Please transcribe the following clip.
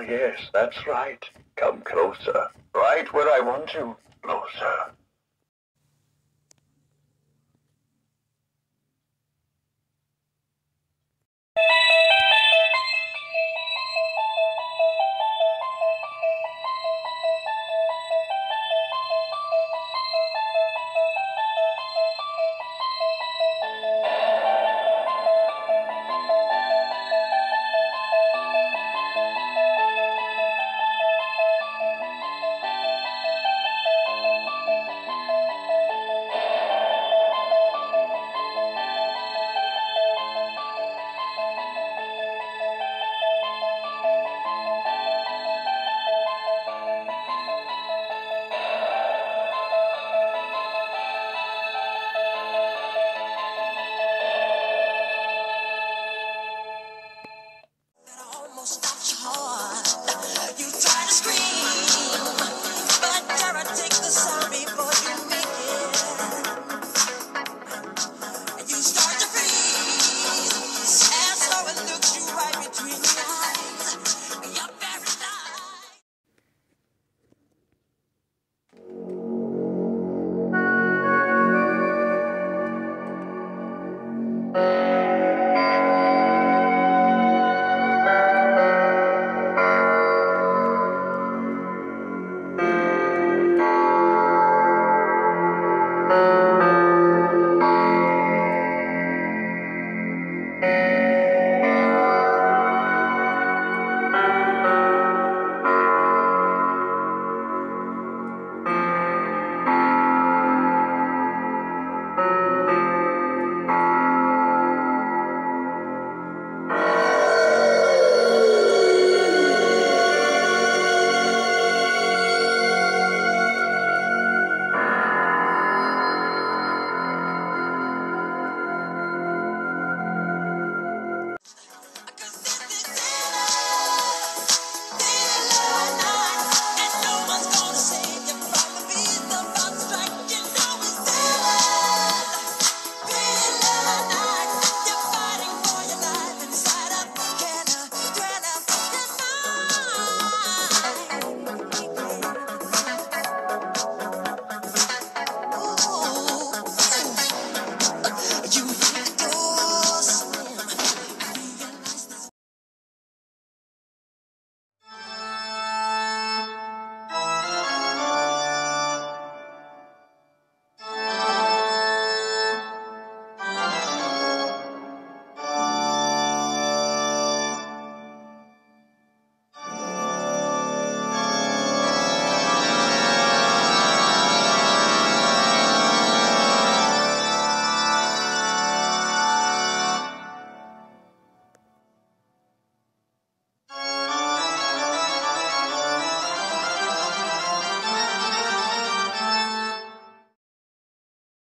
yes, that's right. Come closer. Right where I want you. Closer.